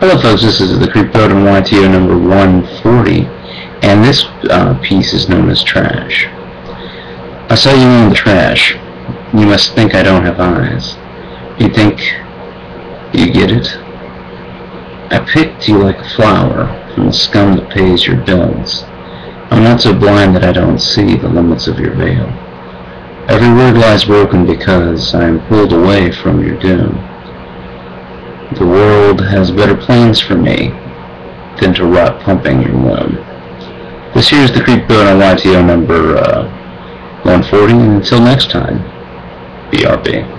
Hello folks, this is the Creep Code on YTO number 140, and this uh, piece is known as Trash. I saw you in the trash. You must think I don't have eyes. You think you get it? I picked you like a flower from the scum that pays your bills. I'm not so blind that I don't see the limits of your veil. Every word lies broken because I am pulled away from your doom. The world has better plans for me than to rot pumping your womb. This here's the Creep Bill on YTO number uh, 140, and until next time, BRB.